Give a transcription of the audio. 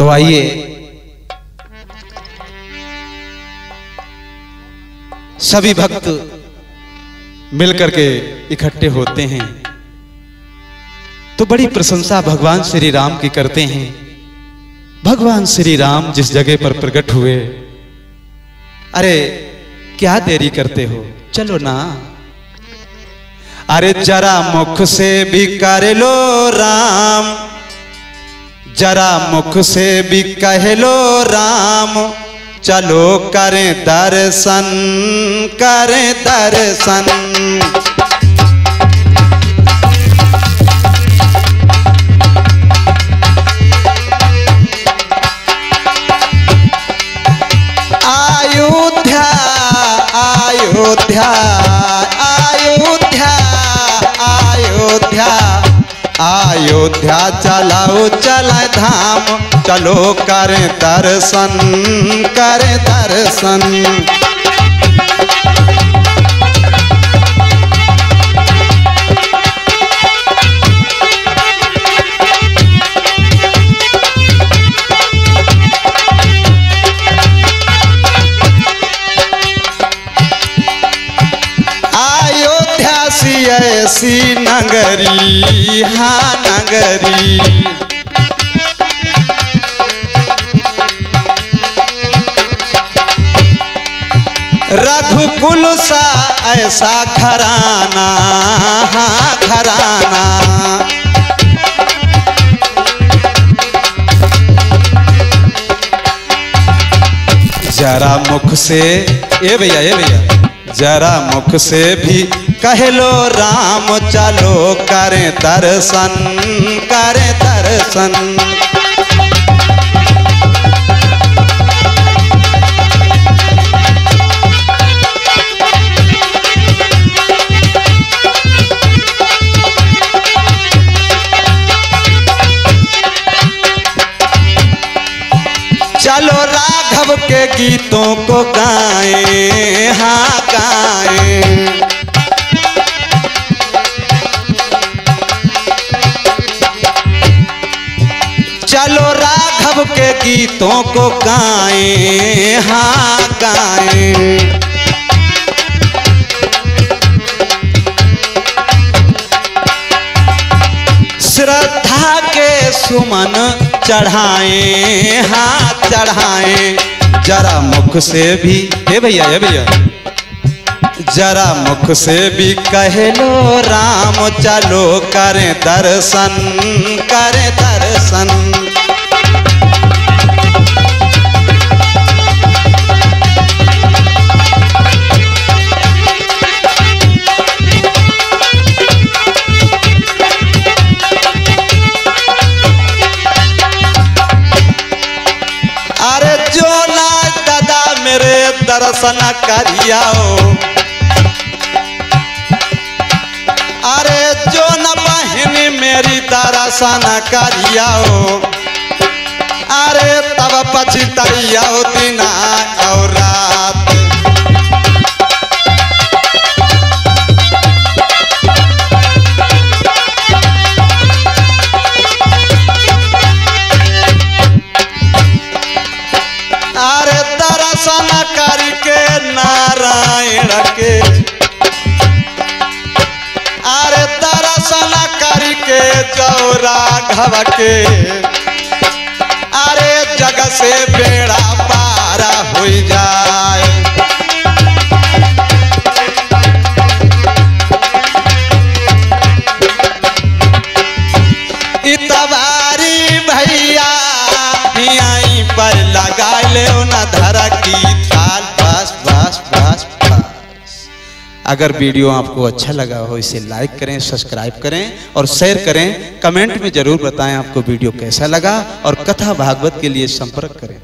तो आइए। सभी भक्त मिलकर के इकट्ठे होते हैं। तो बड़ी प्रशंसा भगवान श्री राम की करते हैं। भगवान श्री राम जिस जगह पर प्रकट हुए, अरे, क्या देरी करते हो? चलो ना। अरे जरा मुख से भी कर लो राम। जरा मुख से भी कह लो राम। चलो करें दर्शन करें दर्शन। अयोध्या अयोध्या अयोध्या अयोध्या। अयोध्या चलाओ चला धाम। चलो कर दर्शन कर दर्शन। ऐसी नगरी हाँ नगरी। रघुकुल सा ऐसा घराना हाँ घराना। जरा मुख से, ए भैया ए भैया, जरा मुख से भी कह लो राम, चलो करें दर्शन करें दर्शन। चलो राघव के गीतों को गाएँ हाँ गाएँ। चलो राघव के गीतों को गाएँ हाँ गाएँ। श्रद्धा के सुमन चढ़ाएँ हाथ चढ़ाएँ। जरा मुख से भी, हे भैया हे भैया। जरा मुख से भी कह लो, राम चलो करें दर्शन करें दर्शन। अरे दादा मेरे दर्शन करियाओ दर्शन करियाओ अरे तब पछतैयाओ दिन और रात। अरे दर्शन नारायण के करके चौरा घव के। अरे जग से बेड़ा अगर वीडियो आपको अच्छा लगा हो, इसे लाइक करें सब्सक्राइब करें और शेयर करें। कमेंट में ज़रूर बताएँ आपको वीडियो कैसा लगा और कथा भागवत के लिए संपर्क करें।